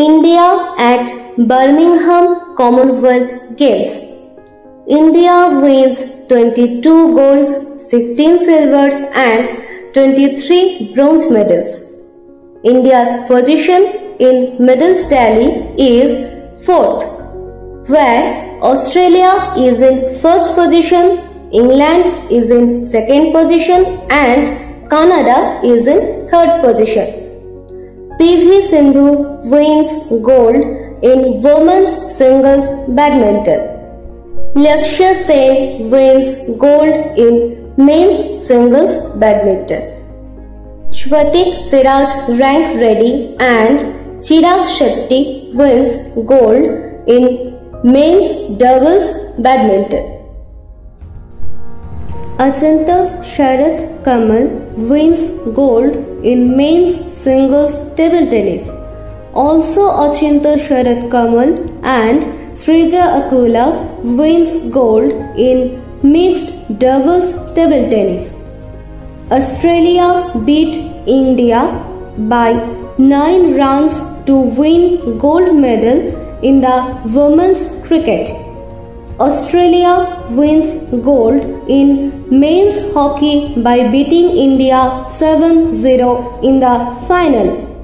India at Birmingham Commonwealth Games. India wins 22 golds, 16 silvers and 23 bronze medals. India's position in medals tally is fourth, where Australia is in first position, England is in second position and Canada is in third position. PV Sindhu wins gold in women's singles badminton. Lakshya Sen wins gold in men's singles badminton. Satwiksairaj rank ready and Chirag Shetty wins gold in men's doubles badminton. Achanta Sharath Kamal wins gold in men's singles table tennis. Also Achanta Sharath Kamal and Srija Akula wins gold in mixed doubles table tennis. Australia beat India by 9 runs to win gold medal in the women's cricket. Australia wins gold in men's hockey by beating India 7 0 in the final.